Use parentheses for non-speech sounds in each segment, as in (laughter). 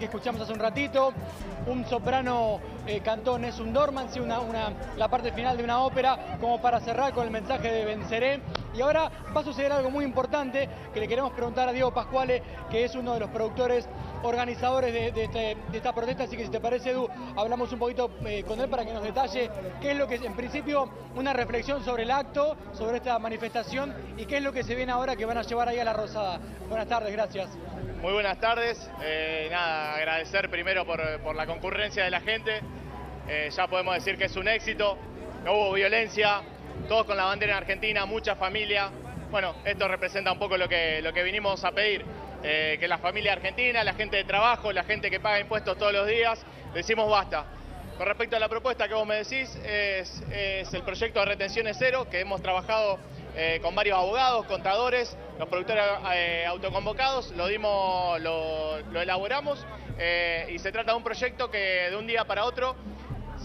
que escuchamos hace un ratito, un soprano eh, cantón es un dorman, sí, una, una, la parte final de una ópera, como para cerrar con el mensaje de venceré. Y ahora va a suceder algo muy importante que le queremos preguntar a Diego Pascuale, que es uno de los productores organizadores de, este, esta protesta, así que si te parece, Edu, hablamos un poquito eh, con él para que nos detalle qué es lo que es, en principio, una reflexión sobre el acto, sobre esta manifestación y qué es lo que se viene ahora que van a llevar ahí a la Rosada. Buenas tardes, gracias. Muy buenas tardes, eh, nada, agradecer primero por, la concurrencia de la gente, eh, ya podemos decir que es un éxito, no hubo violencia, todos con la bandera en Argentina, mucha familia. Bueno, esto representa un poco lo que, lo que vinimos a pedir, eh, que la familia argentina, la gente de trabajo, la gente que paga impuestos todos los días, decimos basta. Con respecto a la propuesta que vos me decís, es, el proyecto de retenciones cero, que hemos trabajado eh, con varios abogados, contadores, los productores eh, autoconvocados, lo dimos, lo, elaboramos y se trata de un proyecto que de un día para otro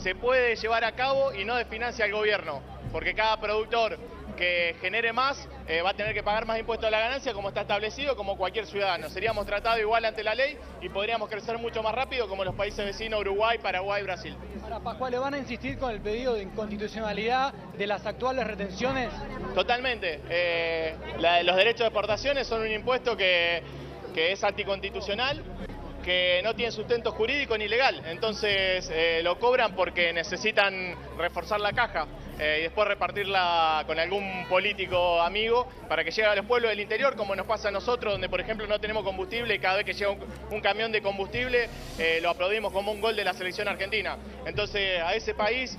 se puede llevar a cabo y no desfinancia el gobierno porque cada productor que genere más eh, va a tener que pagar más impuestos a la ganancia como está establecido, como cualquier ciudadano. Seríamos tratados igual ante la ley y podríamos crecer mucho más rápido como los países vecinos Uruguay, Paraguay y Brasil. Ahora, Pascual, ¿le van a insistir con el pedido de inconstitucionalidad de las actuales retenciones? Totalmente. Eh, los derechos de exportaciones son un impuesto que, que es anticonstitucional que no tiene sustento jurídico ni legal, entonces eh, lo cobran porque necesitan reforzar la caja eh, y después repartirla con algún político amigo para que llegue a los pueblos del interior, como nos pasa a nosotros, donde por ejemplo no tenemos combustible y cada vez que llega un, camión de combustible eh, lo aplaudimos como un gol de la selección argentina. Entonces a ese país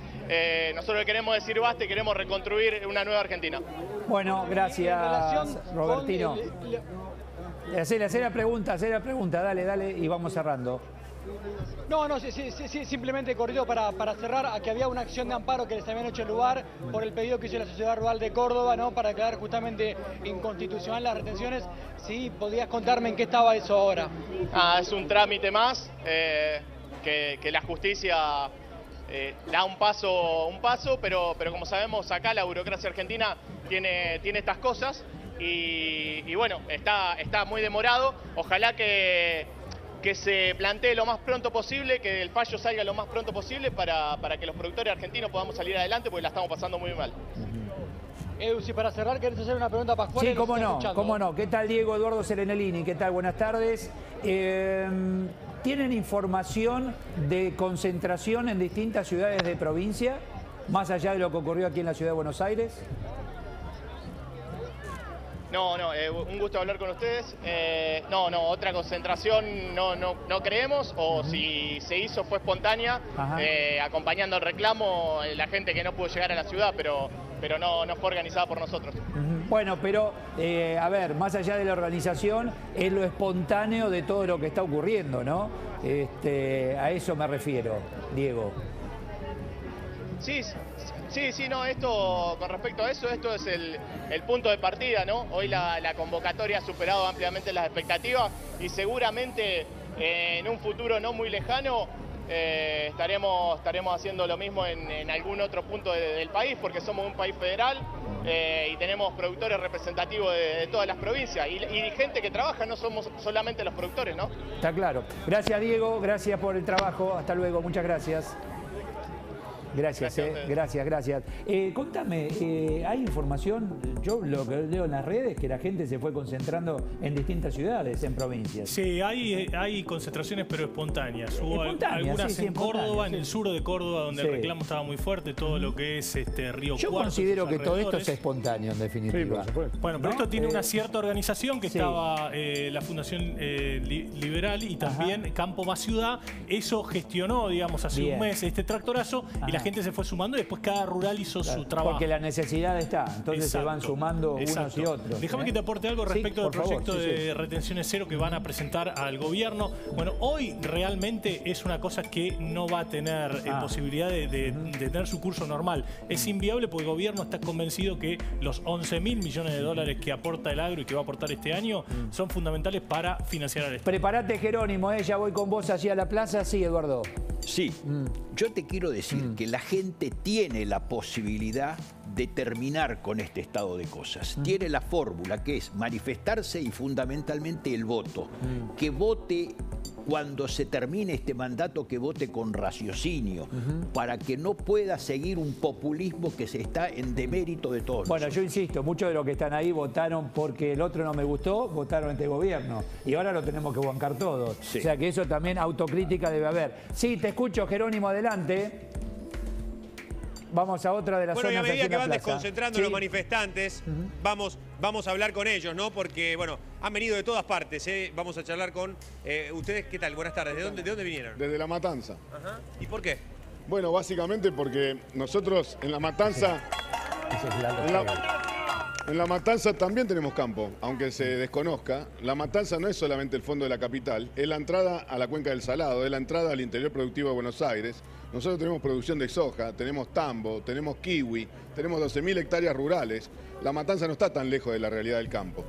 nosotros le queremos decir basta y queremos reconstruir una nueva Argentina. Bueno, gracias Robertino. Hacer, hacer la pregunta, hacer la pregunta, dale, dale, y vamos cerrando. No, no, sí, sí, sí, simplemente corrió para, para cerrar a que había una acción de amparo que les habían hecho lugar por el pedido que hizo la Sociedad Rural de Córdoba, ¿no? Para quedar justamente inconstitucional las retenciones. Sí, podías contarme en qué estaba eso ahora. Ah, es un trámite más eh, que, la justicia eh, da un paso, un paso, pero, pero como sabemos acá la burocracia argentina tiene, tiene estas cosas y, bueno, está, está muy demorado. Ojalá que, que se plantee lo más pronto posible, que el fallo salga lo más pronto posible para, para que los productores argentinos podamos salir adelante porque la estamos pasando muy mal. Edu, si para cerrar querés hacer una pregunta para Pascual. Sí, cómo no, cómo no. ¿Qué tal Diego Eduardo Serenelini? ¿Qué tal? Buenas tardes. Eh, ¿Tienen información de concentración en distintas ciudades de provincia, más allá de lo que ocurrió aquí en la ciudad de Buenos Aires? No, no, eh, un gusto hablar con ustedes. Eh, no, no, otra concentración no, no, no creemos, o si se hizo fue espontánea, eh, acompañando el reclamo la gente que no pudo llegar a la ciudad, pero, pero no, no fue organizada por nosotros. Bueno, pero a ver, más allá de la organización, es lo espontáneo de todo lo que está ocurriendo, ¿no? Este, a eso me refiero, Diego. Sí, Sí, sí, no, esto, con respecto a eso, esto es el, punto de partida, ¿no? Hoy la, convocatoria ha superado ampliamente las expectativas y seguramente eh, en un futuro no muy lejano eh, estaremos, estaremos haciendo lo mismo en, algún otro punto del país porque somos un país federal eh, y tenemos productores representativos de, todas las provincias y, y, gente que trabaja, no somos solamente los productores, ¿no? Está claro. Gracias Diego, gracias por el trabajo, hasta luego, muchas gracias. Gracias, gracias, eh, gracias. gracias. Eh, contame, eh, ¿hay información? Yo lo que leo en las redes que la gente se fue concentrando en distintas ciudades, en provincias. Sí, hay, hay concentraciones pero espontáneas. Hubo algunas en Córdoba, en el sur de Córdoba, donde el reclamo estaba muy fuerte, todo lo que es este Río Yo considero que todo esto es espontáneo, en definitiva. bueno, pero esto tiene una cierta organización que estaba la Fundación Liberal y también Campo Más Ciudad. Eso gestionó, digamos, hace un mes este tractorazo y la gente se fue sumando y después cada rural hizo su trabajo. Porque la necesidad está, entonces se van sumando unos y otros. Déjame que te aporte algo respecto del proyecto de retenciones cero que van a presentar al gobierno. Bueno, hoy realmente es una cosa que no va a tener eh, ah. posibilidad de, tener su curso normal. Es inviable porque el gobierno está convencido que los 11 mil millones de dólares que aporta el agro y que va a aportar este año mm. son fundamentales para financiar al Estado. Prepárate, Jerónimo, ¿eh? ya voy con vos hacia la plaza. Sí, Eduardo. Sí, mm. yo te quiero decir mm. que la gente tiene la posibilidad de terminar con este estado de cosas. Mm. Tiene la fórmula que es manifestarse y fundamentalmente el voto. Que vote cuando se termine este mandato que vote con raciocinio, para que no pueda seguir un populismo que se está en demérito de todos. Bueno, yo insisto, muchos de los que están ahí votaron porque el otro no me gustó, votaron este gobierno. Y ahora lo tenemos que bancar todos. O sea que eso también autocrítica debe haber. Sí, te escucho, Jerónimo, adelante. Vamos a otra de las bueno, Bueno, y a medida que van desconcentrando los manifestantes, vamos, vamos a hablar con ellos, ¿no? Porque, bueno, han venido de todas partes, ¿eh? Vamos a charlar con eh, ustedes. ¿Qué tal? Buenas tardes. ¿De dónde, ¿De dónde vinieron? Desde La Matanza. Ajá. ¿Y por qué? Bueno, básicamente porque nosotros en La Matanza... (laughs) En la, en La Matanza también tenemos campo, aunque se desconozca. La Matanza no es solamente el fondo de la capital, es la entrada a la cuenca del Salado, es la entrada al interior productivo de Buenos Aires. Nosotros tenemos producción de soja, tenemos tambo, tenemos kiwi, tenemos 12.000 hectáreas rurales. La Matanza no está tan lejos de la realidad del campo.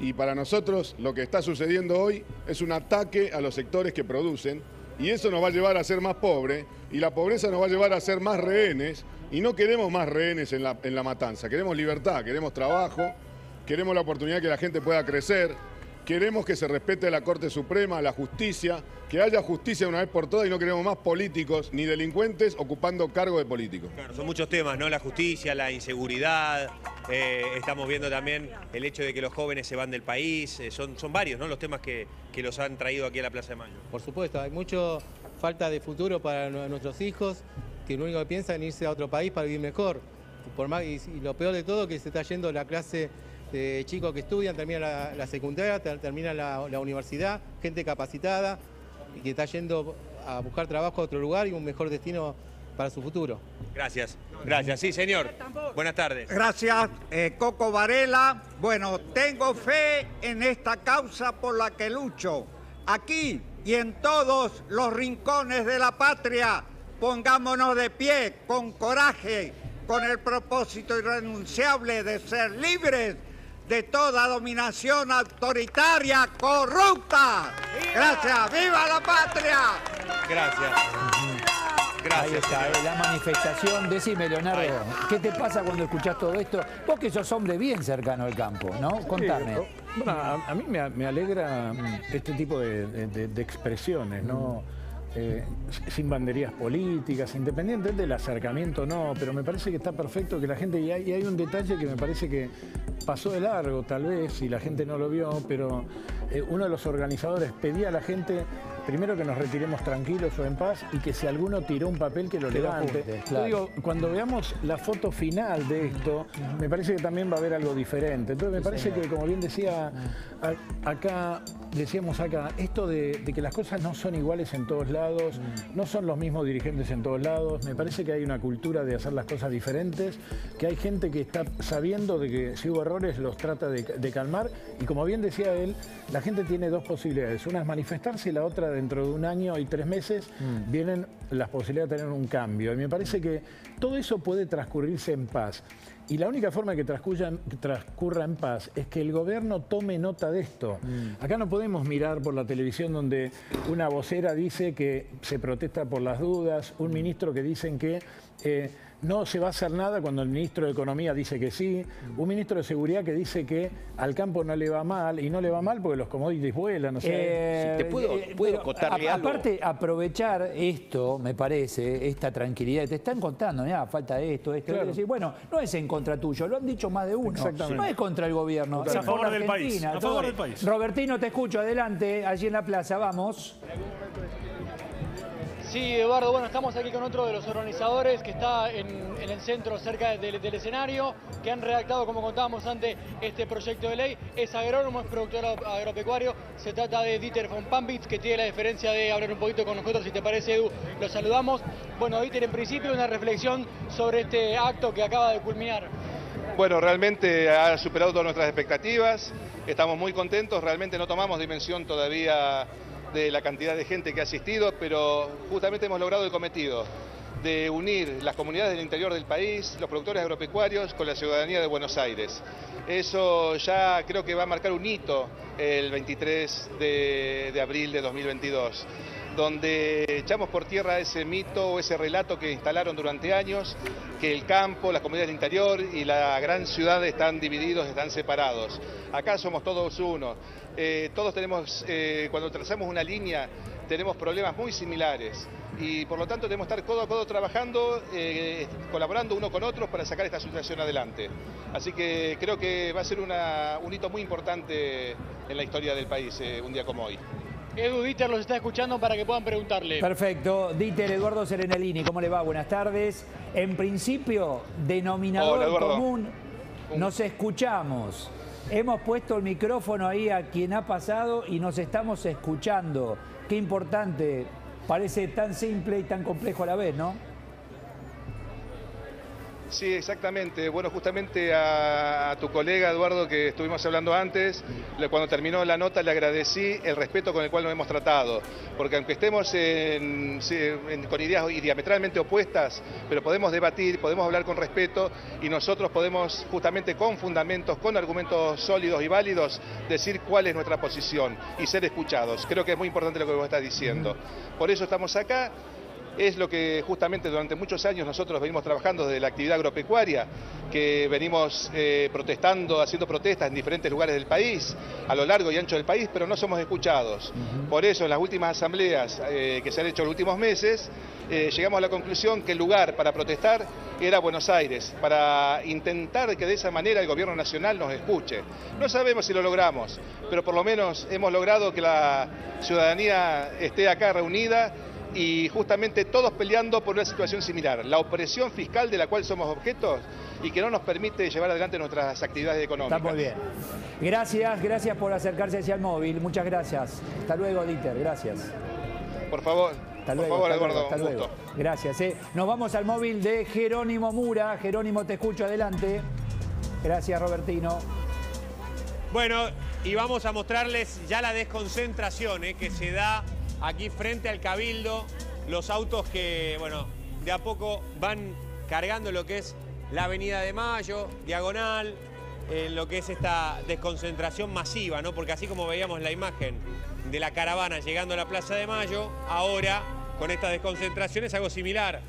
Y para nosotros lo que está sucediendo hoy es un ataque a los sectores que producen y eso nos va a llevar a ser más pobres y la pobreza nos va a llevar a ser más rehenes y no queremos más rehenes en la, en la matanza, queremos libertad, queremos trabajo, queremos la oportunidad que la gente pueda crecer, queremos que se respete la Corte Suprema, la justicia, que haya justicia una vez por todas y no queremos más políticos ni delincuentes ocupando cargo de políticos. Claro, son muchos temas, ¿no? La justicia, la inseguridad, eh, estamos viendo también el hecho de que los jóvenes se van del país, eh, son, son varios, ¿no? Los temas que, que los han traído aquí a la Plaza de Mayo. Por supuesto, hay mucha falta de futuro para nuestros hijos que lo único que piensan es irse a otro país para vivir mejor. Por más, y, y, lo peor de todo que se está yendo la clase de chicos que estudian, termina la, la secundaria, ter, termina la, la, universidad, gente capacitada y que está yendo a buscar trabajo a otro lugar y un mejor destino para su futuro. Gracias, gracias. Sí, señor. Buenas tardes. Gracias, eh, Coco Varela. Bueno, tengo fe en esta causa por la que lucho. Aquí y en todos los rincones de la patria Pongámonos de pie con coraje, con el propósito irrenunciable de ser libres de toda dominación autoritaria corrupta. Gracias, viva la patria. Gracias. Gracias. Ahí está, eh, la manifestación. Decime, Leonardo, ¿qué te pasa cuando escuchás todo esto? Vos que sos hombre bien cercano al campo, ¿no? Contame. Sí, bueno, a, a, mí me, me alegra este tipo de, de, de expresiones, ¿no? Eh, sin banderías políticas, independiente del acercamiento no, pero me parece que está perfecto que la gente, y hay, y hay, un detalle que me parece que pasó de largo tal vez, y la gente no lo vio, pero eh, uno de los organizadores pedía a la gente primero que nos retiremos tranquilos o en paz y que si alguno tiró un papel que lo que levante. Apunte, claro. Yo digo, cuando veamos la foto final de esto, me parece que también va a haber algo diferente. Entonces me parece que, como bien decía acá, decíamos acá, esto de, de, que las cosas no son iguales en todos lados, mm. no son los mismos dirigentes en todos lados, me parece que hay una cultura de hacer las cosas diferentes, que hay gente que está sabiendo de que si hubo errores los trata de, de calmar y como bien decía él, la gente tiene dos posibilidades, una es manifestarse y la otra dentro de un año y tres meses mm. vienen las posibilidades de tener un cambio. Y me parece que todo eso puede transcurrirse en paz. Y la única forma que transcurra, que transcurra, en paz es que el gobierno tome nota de esto. Mm. Acá no podemos mirar por la televisión donde una vocera dice que se protesta por las dudas, un ministro que dicen que... Eh, no se va a hacer nada cuando el ministro de Economía dice que sí, un ministro de Seguridad que dice que al campo no le va mal, y no le va mal porque los commodities vuelan, o sea, eh, si te puedo, eh, puedo contarle a, algo. Aparte, aprovechar esto, me parece, esta tranquilidad, te están contando, mira, falta esto, esto, claro. decir, bueno, no es en contra tuyo, lo han dicho más de uno, no es contra el gobierno, es a favor del país, a favor del país. Robertino, te escucho, adelante, allí en la plaza, vamos. Sí, Eduardo, bueno, estamos aquí con otro de los organizadores que está en, el centro cerca del, del, escenario, que han redactado, como contábamos antes, este proyecto de ley. Es agrónomo, es productor agropecuario. Se trata de Dieter von Pambitz, que tiene la diferencia de hablar un poquito con nosotros, si te parece, Edu, lo saludamos. Bueno, Dieter, en principio una reflexión sobre este acto que acaba de culminar. Bueno, realmente ha superado todas nuestras expectativas. Estamos muy contentos, realmente no tomamos dimensión todavía de la cantidad de gente que ha asistido, pero justamente hemos logrado el cometido de unir las comunidades del interior del país, los productores agropecuarios, con la ciudadanía de Buenos Aires. Eso ya creo que va a marcar un hito el 23 de, de abril de 2022. Donde echamos por tierra ese mito o ese relato que instalaron durante años, que el campo, las comunidades del interior y la gran ciudad están divididos, están separados. Acá somos todos uno. Eh, todos tenemos, eh, cuando trazamos una línea, tenemos problemas muy similares y por lo tanto debemos estar codo a codo trabajando, eh, colaborando uno con otros para sacar esta situación adelante. Así que creo que va a ser un hito muy importante en la historia del país un día como hoy. Edu Dieter los está escuchando para que puedan preguntarle. Perfecto. Dieter Eduardo Serenelini, ¿cómo le va? Buenas tardes. En principio, denominador común, nos escuchamos. Hemos puesto el micrófono ahí a quien ha pasado y nos estamos escuchando. Qué importante. Parece tan simple y tan complejo a la vez, ¿no? Sí, exactamente. Bueno, justamente a, tu colega Eduardo que estuvimos hablando antes, cuando terminó la nota le agradecí el respeto con el cual nos hemos tratado, porque aunque estemos con ideas diametralmente opuestas, pero podemos debatir, podemos hablar con respeto y nosotros podemos justamente con fundamentos, con argumentos sólidos y válidos, decir cuál es nuestra posición y ser escuchados. Creo que es muy importante lo que vos estás diciendo. Por eso estamos acá es lo que justamente durante muchos años nosotros venimos trabajando desde la actividad agropecuaria, que venimos eh, protestando, haciendo protestas en diferentes lugares del país, a lo largo y ancho del país, pero no somos escuchados. Por eso en las últimas asambleas eh, que se han hecho en los últimos meses, eh, llegamos a la conclusión que el lugar para protestar era Buenos Aires, para intentar que de esa manera el gobierno nacional nos escuche. No sabemos si lo logramos, pero por lo menos hemos logrado que la ciudadanía esté acá reunida y justamente todos peleando por una situación similar, la opresión fiscal de la cual somos objetos y que no nos permite llevar adelante nuestras actividades económicas. Está muy bien. Gracias, gracias por acercarse hacia el móvil, muchas gracias. Hasta luego, Dieter, gracias. Por favor. Hasta luego, por favor, Eduardo, hasta luego. Gracias. Eh. Nos vamos al móvil de Jerónimo Mura. Jerónimo, te escucho adelante. Gracias, Robertino. Bueno, y vamos a mostrarles ya la desconcentración eh, que se da aquí frente al Cabildo, los autos que, bueno, de a poco van cargando lo que es la Avenida de Mayo, diagonal, en lo que es esta desconcentración masiva, ¿no? Porque así como veíamos la imagen de la caravana llegando a la Plaza de Mayo, ahora con esta desconcentración es algo similar.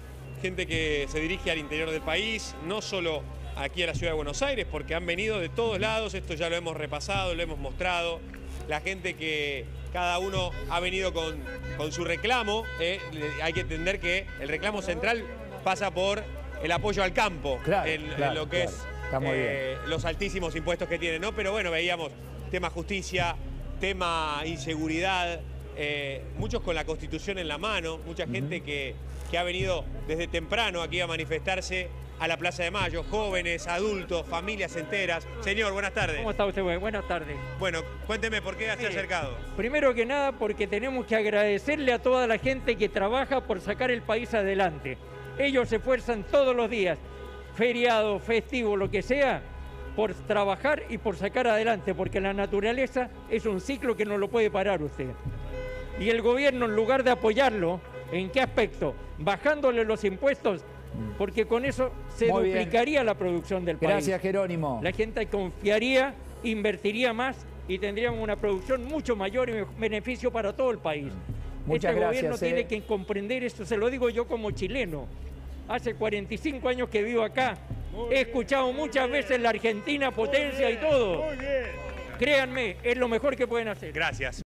Gente que se dirige al interior del país, no solo aquí a la ciudad de Buenos Aires, porque han venido de todos lados, esto ya lo hemos repasado, lo hemos mostrado, la gente que cada uno ha venido con, con su reclamo. ¿eh? Hay que entender que el reclamo central pasa por el apoyo al campo en, lo que es eh, los altísimos impuestos que tiene, ¿no? Pero bueno, veíamos tema justicia, tema inseguridad, eh, muchos con la constitución en la mano, mucha gente que, que ha venido desde temprano aquí a manifestarse a la Plaza de Mayo, jóvenes, adultos, familias enteras. Señor, buenas tardes. ¿Cómo está usted? Buenas tardes. Bueno, cuénteme por qué ha acercado. Primero que nada, porque tenemos que agradecerle a toda la gente que trabaja por sacar el país adelante. Ellos se esfuerzan todos los días, feriado, festivo, lo que sea, por trabajar y por sacar adelante, porque la naturaleza es un ciclo que no lo puede parar usted. Y el gobierno, en lugar de apoyarlo, ¿en qué aspecto? Bajándole los impuestos porque con eso se duplicaría la producción del país. Gracias, Jerónimo. La gente confiaría, invertiría más y tendríamos una producción mucho mayor y beneficio para todo el país. Muchas este gobierno tiene eh. que comprender esto, se lo digo yo como chileno. Hace 45 años que vivo acá, he escuchado muchas veces la Argentina potencia y todo. Créanme, es lo mejor que pueden hacer. Gracias.